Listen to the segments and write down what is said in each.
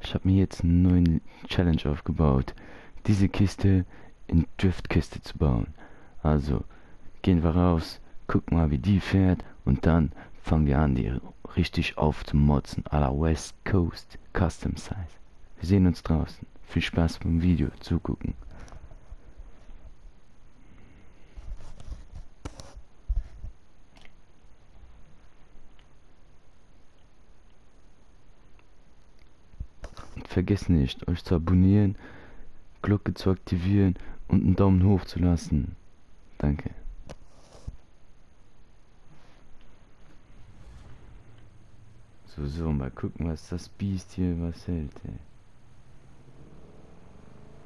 Ich habe mir jetzt einen neuen Challenge aufgebaut. Diese Kiste in Driftkiste zu bauen. Also gehen wir raus, gucken mal wie die fährt und dann fangen wir an, die richtig aufzumotzen. A la West Coast Custom Size. Wir sehen uns draußen. Viel Spaß beim Video zugucken. Vergesst nicht, euch zu abonnieren, Glocke zu aktivieren und einen Daumen hoch zu lassen. Danke. So, so, mal gucken, was das Biest hier was hält, ey.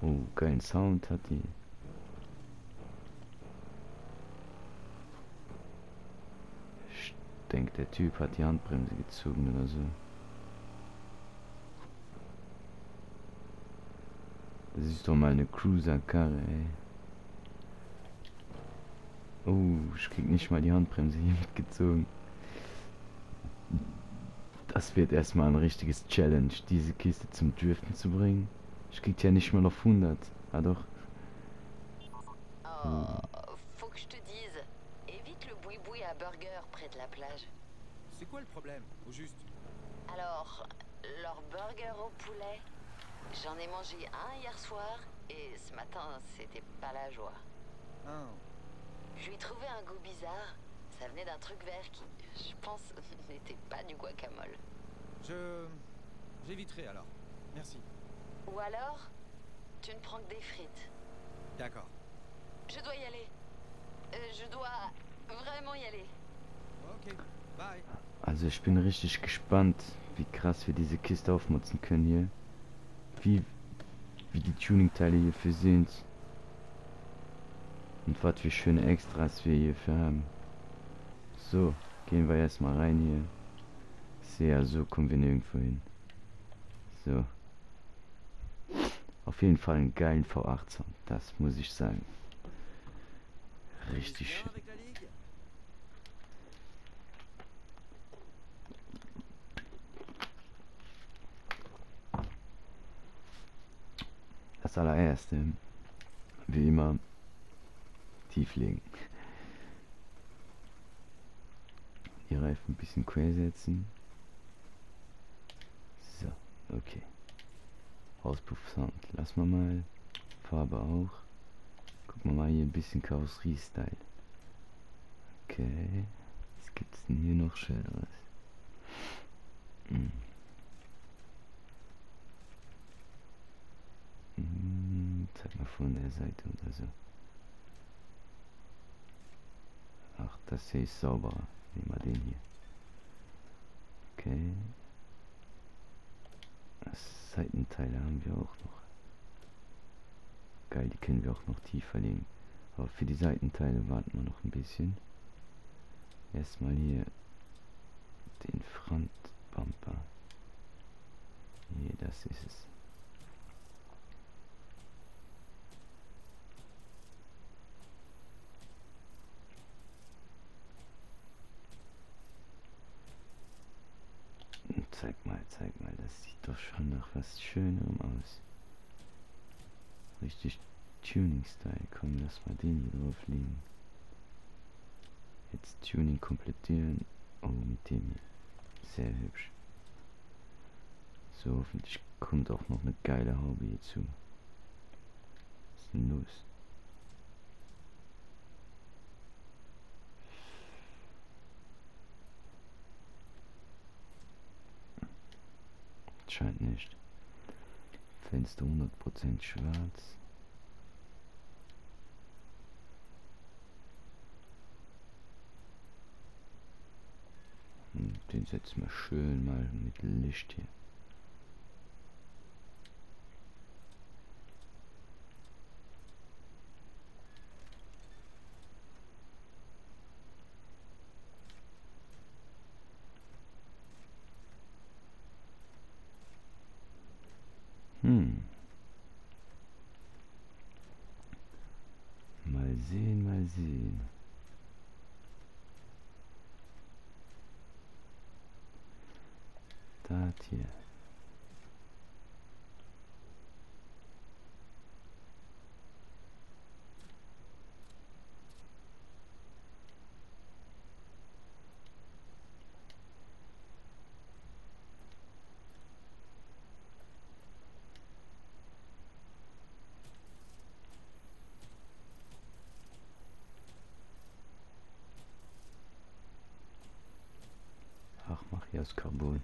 Oh, geilen Sound hat die. Ich denke, der Typ hat die Handbremse gezogen oder so. Das ist doch mal eine Cruiser-Karre, ey. Oh, ich krieg nicht mal die Handbremse hier mitgezogen. Das wird erstmal ein richtiges Challenge, diese Kiste zum Driften zu bringen. Ich krieg ja nicht mal auf 100. Ah doch. Oh, faut que je te dise, évite le boui-boui à burger près de la plage. C'est quoi le problème, au juste Alors, leur burger au poulet, j'en ai mangé un hier soir et ce matin, c'était pas la joie. Ah, Je lui ai trouvé un goût bizarre. Ça venait d'un truc vert qui, je pense, n'était pas du guacamole. je... J'éviterai alors. Merci. Ou alors, tu ne prends que des frites. D'accord. Je dois y aller. Euh, je dois vraiment y aller. Ok, bye. Also ich bin richtig gespannt, wie krass wir diese Kiste aufmotzen können hier. Wie, wie die Tuningteile hierfür sind. Und was für schöne Extras wir hierfür haben. So, gehen wir erstmal rein hier. Ja, so kommen wir nirgendwo hin. So. Auf jeden Fall einen geilen V8-Sound, das muss ich sagen. Richtig schön. Das allererste, wie immer, tieflegen. Die Reifen ein bisschen quer setzen. So, okay. Auspuffsound lassen wir mal. Farbe auch. Gucken wir mal hier ein bisschen Karosserie-Style. Okay. Was gibt's denn hier noch Schöneres? Hm. Hm, zeig mal von der Seite oder so. Ach, das hier ist sauberer. Nehmen wir den hier. Okay. Das Seitenteile haben wir auch noch. Geil, die können wir auch noch tiefer legen. Aber für die Seitenteile warten wir noch ein bisschen. Erstmal hier den Frontbumper. Hier, das ist es. Zeig mal, zeig mal, das sieht doch schon nach was Schönerem aus. Richtig Tuning-Style. Komm, lass mal den hier drauf liegen. Jetzt Tuning komplettieren. Oh, mit dem hier. Sehr hübsch. So, hoffentlich kommt auch noch eine geile Haube hierzu. Was ist denn los? Scheint nicht. Fenster 100% schwarz. Und Den setzen wir schön mal mit Licht hier. Hm. Mal sehen, mal sehen. Das hier. Aus Carbon.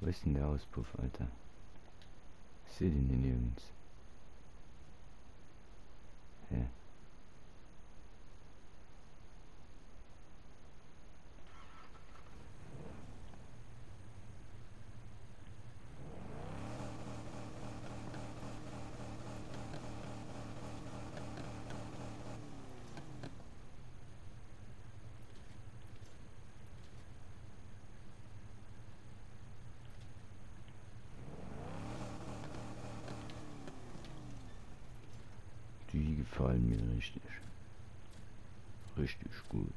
Wo ist denn der Auspuff, Alter? Ich seh den hier nirgends. Hä? Die gefallen mir richtig. Richtig gut.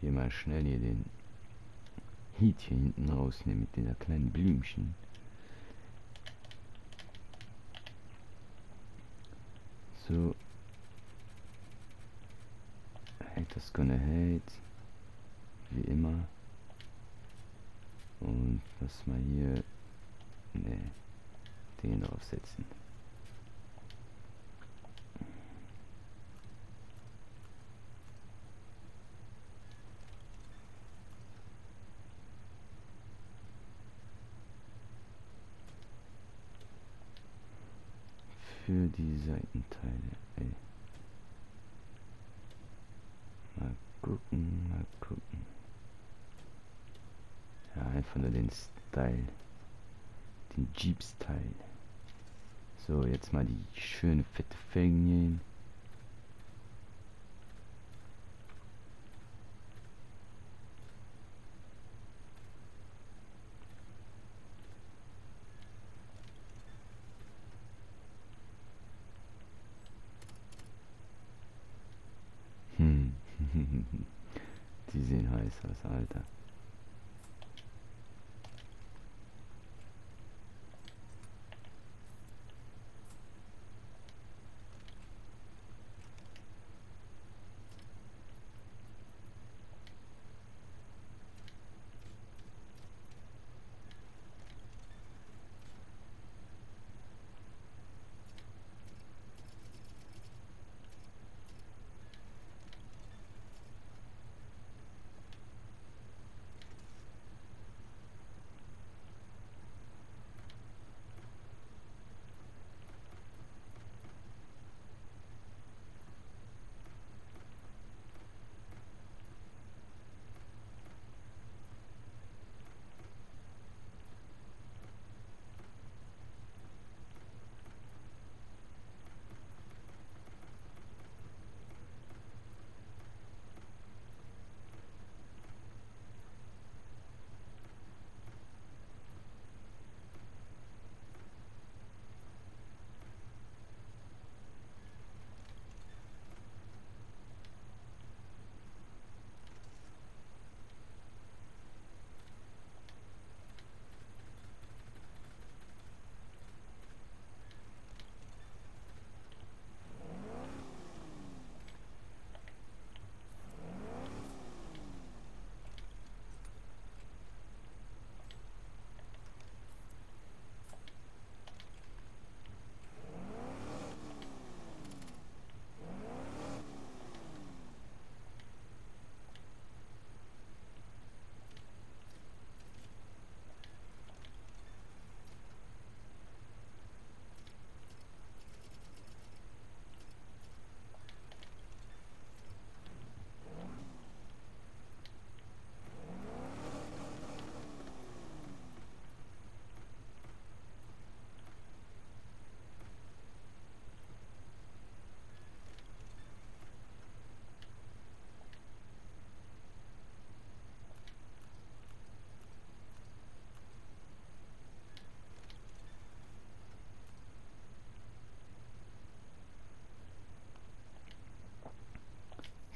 Hier mal schnell hier den Heat hier hinten rausnehmen mit dieser kleinen Blümchen. So. Haters gonna hate. Wie immer. Und was mal hier Nee. Den draufsetzen. Für die Seitenteile, ey. Mal gucken, mal gucken. Ja, einfach nur den Style den Jeeps-Teil. So, jetzt mal die schöne fette Felgen hin. Hm. Die sehen heiß aus, Alter.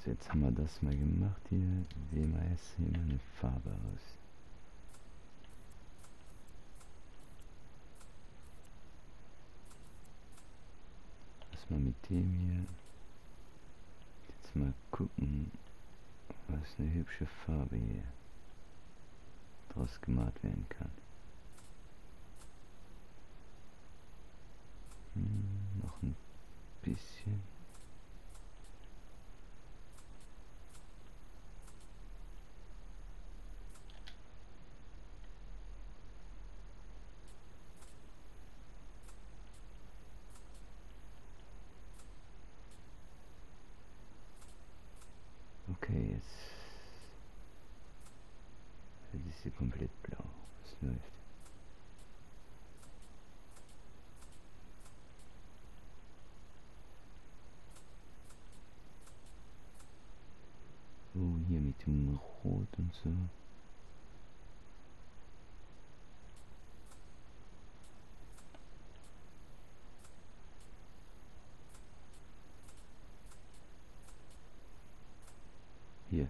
Jetzt haben wir das mal gemacht hier. Wählen wir jetzt hier mal eine Farbe aus. Was mal mit dem hier. Jetzt mal gucken, was eine hübsche Farbe hier draus gemalt werden kann. Hm. Noch ein bisschen. Okay, jetzt. Sie komplett blau. Es läuft. So, hier mit dem Rot und so. Hier,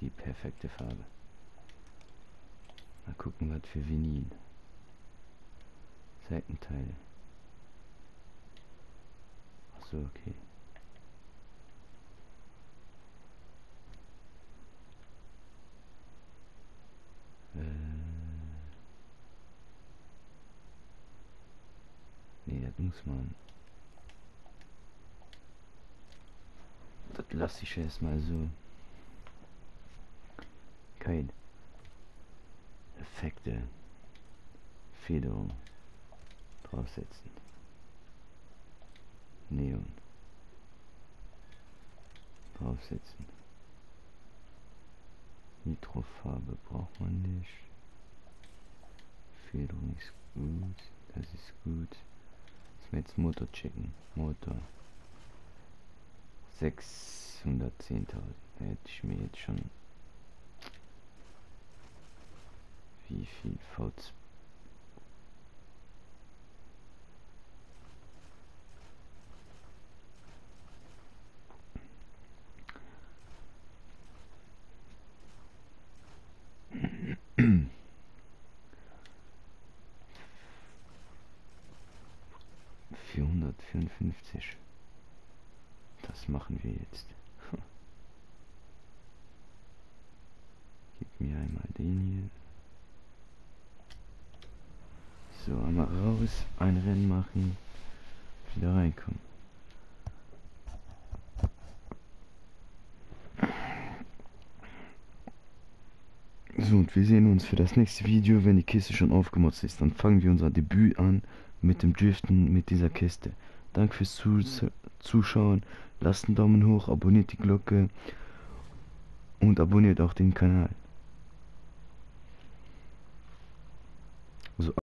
die perfekte Farbe. Mal gucken, was für Vinyl. Seitenteile. Ach so, okay. Äh. Nee, das muss man. Das lasse ich erstmal so. Kein Effekte, Federung draufsetzen. Neon draufsetzen. Nitrofarbe braucht man nicht. Federung ist gut, das ist gut. Lass mir jetzt Motor checken. Motor 610.000. Hätte ich mir jetzt schon wie viel vierhundertvierundfünfzig. Das machen wir jetzt. Gib mir einmal den hier. So, einmal raus, ein Rennen machen, wieder reinkommen. So, und wir sehen uns für das nächste Video, wenn die Kiste schon aufgemotzt ist. Dann fangen wir unser Debüt an mit dem Driften mit dieser Kiste. Danke fürs Zus Zuschauen. Lasst einen Daumen hoch, abonniert die Glocke und abonniert auch den Kanal.